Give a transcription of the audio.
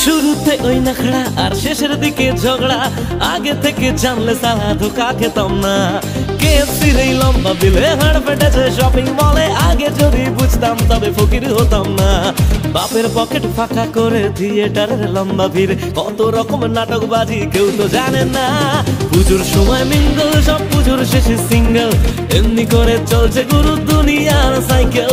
শুরুতে ওই নাখড়া, আর শেষের দিকে ঝগড়া। আগে থেকে জানলে সারা ধোকা খেতাম না। কেএফসির এই লম্বা বিলে হাড় ফেটেছে শপিং মলে আগে যদি বুঝতাম তবে ফকির হতাম না। বাপের পকেট ফাঁকা করে থিয়েটারের লম্বা ভিড়। কত রকম নাটকবাজি কেউ তো জানে না। পুজোর সময় মিঙ্গল সব পুজোর শেষে সিঙ্গেল এমনি করে চলছে গুরু দুনিয়ার সাইকেল